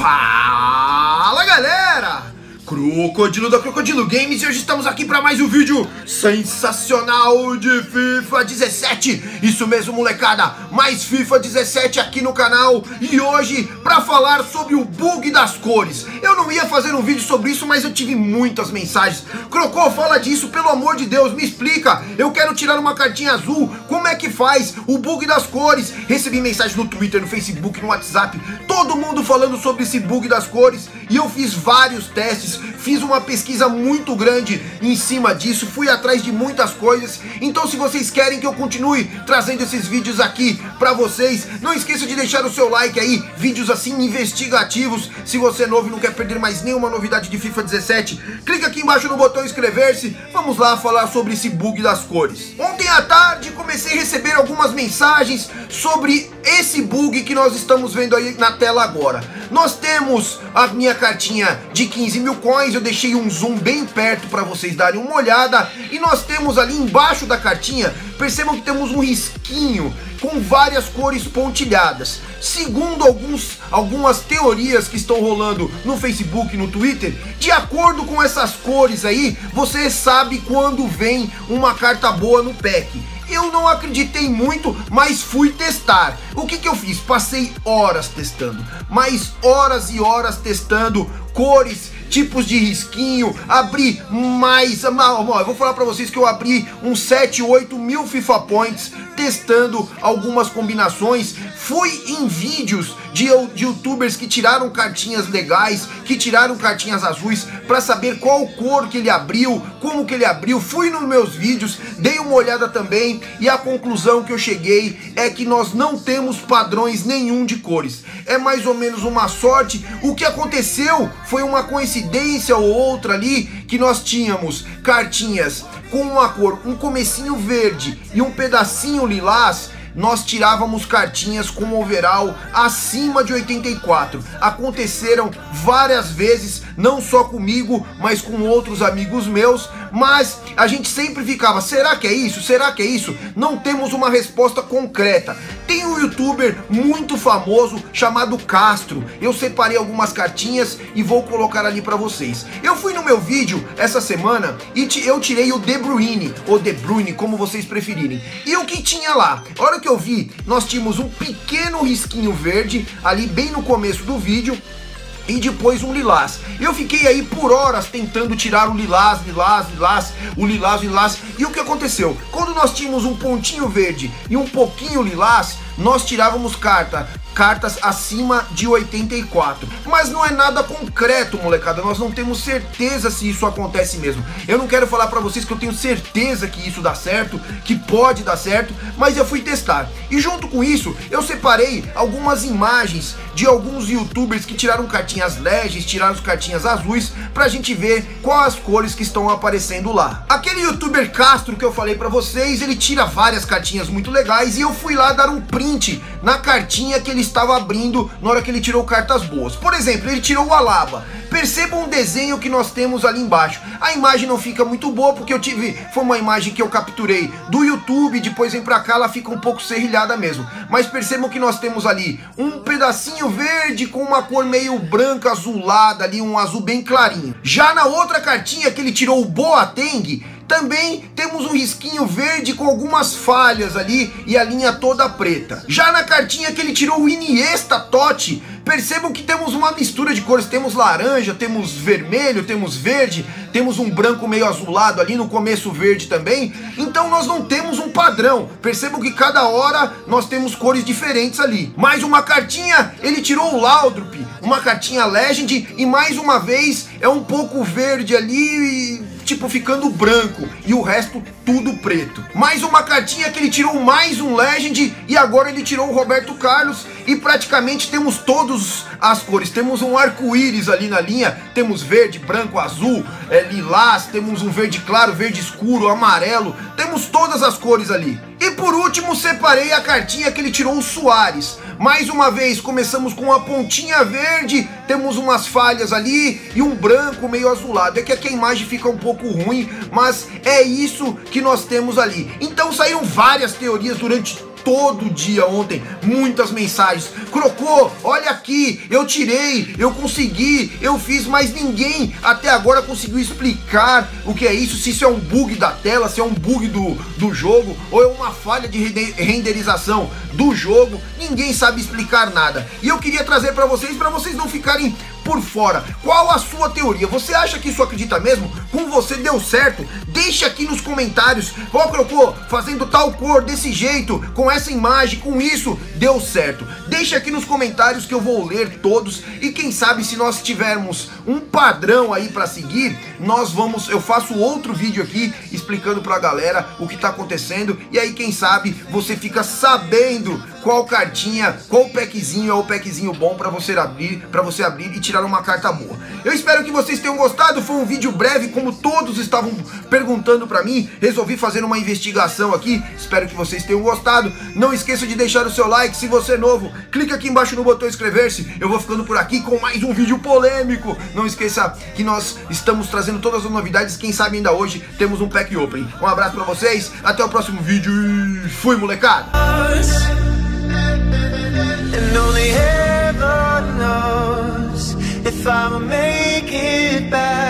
Fala galera! Crocodilo da Crocodilo Games e hoje estamos aqui para mais um vídeo sensacional de FIFA 17 Isso mesmo molecada, mais FIFA 17 aqui no canal. E hoje para falar sobre o bug das cores. Eu não ia fazer um vídeo sobre isso, mas eu tive muitas mensagens. Crocô, fala disso, pelo amor de Deus, me explica. Eu quero tirar uma cartinha azul, como é que faz o bug das cores? Recebi mensagem no Twitter, no Facebook, no WhatsApp. Todo mundo falando sobre esse bug das cores. E eu fiz vários testes fiz uma pesquisa muito grande em cima disso, fui atrás de muitas coisas. Então se vocês querem que eu continue trazendo esses vídeos aqui para vocês, não esqueça de deixar o seu like aí, vídeos assim investigativos. Se você é novo e não quer perder mais nenhuma novidade de FIFA 17, clica aqui embaixo no botão inscrever-se. Vamos lá falar sobre esse bug das cores. Ontem à tarde comecei a receber algumas mensagens sobre esse bug que nós estamos vendo aí na tela agora. Nós temos a minha cartinha de 15 mil coins, eu deixei um zoom bem perto para vocês darem uma olhada. E nós temos ali embaixo da cartinha, percebam que temos um risquinho com várias cores pontilhadas. Segundo alguns, algumas teorias que estão rolando no Facebook, no Twitter, de acordo com essas cores aí, você sabe quando vem uma carta boa no pack. Eu não acreditei muito, mas fui testar. O que, que eu fiz? Passei horas testando, mais horas e horas testando cores, tipos de risquinho, abri mais, eu vou falar para vocês que eu abri uns 7, 8 mil FIFA Points testando algumas combinações, fui em vídeos de, youtubers que tiraram cartinhas legais, que tiraram cartinhas azuis para saber qual cor que ele abriu, como que ele abriu, fui nos meus vídeos, dei uma olhada também e a conclusão que eu cheguei é que nós não temos padrões nenhum de cores, é mais ou menos uma sorte, o que aconteceu foi uma coincidência ou outra ali que nós tínhamos cartinhas com uma cor, um comecinho verde e um pedacinho lilás nós tirávamos cartinhas com overall acima de 84. Aconteceram várias vezes, não só comigo, mas com outros amigos meus, mas a gente sempre ficava, será que é isso? Será que é isso? Não temos uma resposta concreta. Tem um youtuber muito famoso chamado Castro. Eu separei algumas cartinhas e vou colocar ali para vocês. Eu fui no meu vídeo essa semana e eu tirei o De Bruyne, ou De Bruyne, como vocês preferirem. E o que tinha lá? A hora que eu vi, nós tínhamos um pequeno risquinho verde ali bem no começo do vídeo e depois um lilás. Eu fiquei aí por horas tentando tirar o lilás, lilás, lilás, o lilás, lilás. E o que aconteceu? Quando nós tínhamos um pontinho verde e um pouquinho lilás, nós tirávamos carta cartas acima de 84. Mas não é nada concreto, molecada. Nós não temos certeza se isso acontece mesmo. Eu não quero falar para vocês que eu tenho certeza que isso dá certo, que pode dar certo, mas eu fui testar. E junto com isso, eu separei algumas imagens de alguns youtubers que tiraram cartinhas legends, tiraram as cartinhas azuis, pra gente ver quais as cores que estão aparecendo lá. Aquele youtuber Castro que eu falei pra vocês, ele tira várias cartinhas muito legais e eu fui lá dar um print na cartinha que ele estava abrindo na hora que ele tirou cartas boas. Por exemplo, ele tirou o Alaba. Percebam um desenho que nós temos ali embaixo. A imagem não fica muito boa porque eu tive, foi uma imagem que eu capturei do YouTube, depois vem pra cá, ela fica um pouco serrilhada mesmo. Mas percebam que nós temos ali um pedacinho verde com uma cor meio branca azulada ali, um azul bem clarinho. Já na outra cartinha que ele tirou o Boateng, também temos um risquinho verde com algumas falhas ali e a linha toda preta. Já na cartinha que ele tirou o Iniesta Totti, percebam que temos uma mistura de cores. Temos laranja, temos vermelho, temos verde, temos um branco meio azulado ali, no começo verde também. Então nós não temos um padrão. Percebam que cada hora nós temos cores diferentes ali. Mais uma cartinha, ele tirou o Laudrup, uma cartinha Legend e mais uma vez é um pouco verde ali e tipo ficando branco e o resto tudo preto. Mais uma cartinha que ele tirou mais um Legend e agora ele tirou o Roberto Carlos e praticamente temos todas as cores. Temos um arco-íris ali na linha, temos verde, branco, azul, é, lilás, temos um verde claro, verde escuro, amarelo, temos todas as cores ali. E por último, separei a cartinha que ele tirou o Soares. Mais uma vez, começamos com uma pontinha verde, temos umas falhas ali e um branco meio azulado. É que aqui a imagem fica um pouco ruim, mas é isso que nós temos ali. Então saíram várias teorias durante todo dia ontem muitas mensagens. Crocô, olha aqui, eu tirei, eu consegui, eu fiz, mas ninguém até agora conseguiu explicar o que é isso, se isso é um bug da tela, se é um bug do, do jogo, ou é uma falha de renderização do jogo, ninguém sabe explicar nada. E eu queria trazer para vocês, para vocês não ficarem por fora. Qual a sua teoria? Você acha que isso acredita mesmo? Com você deu certo? Deixe aqui nos comentários. Qual colocou fazendo tal cor, desse jeito, com essa imagem, com isso, deu certo. Deixe aqui nos comentários que eu vou ler todos e quem sabe se nós tivermos um padrão aí para seguir, nós vamos, eu faço outro vídeo aqui explicando pra galera o que tá acontecendo e aí quem sabe você fica sabendo qual cartinha, qual packzinho é o packzinho bom para você abrir, para você abrir e tirar uma carta boa. Eu espero que vocês tenham gostado, foi um vídeo breve, como todos estavam perguntando para mim, resolvi fazer uma investigação aqui, espero que vocês tenham gostado. Não esqueça de deixar o seu like, se você é novo, clica aqui embaixo no botão inscrever-se. Eu vou ficando por aqui com mais um vídeo polêmico. Não esqueça que nós estamos trazendo todas as novidades, quem sabe ainda hoje temos um pack open. Um abraço para vocês, até o próximo vídeo fui molecada! if I make it back.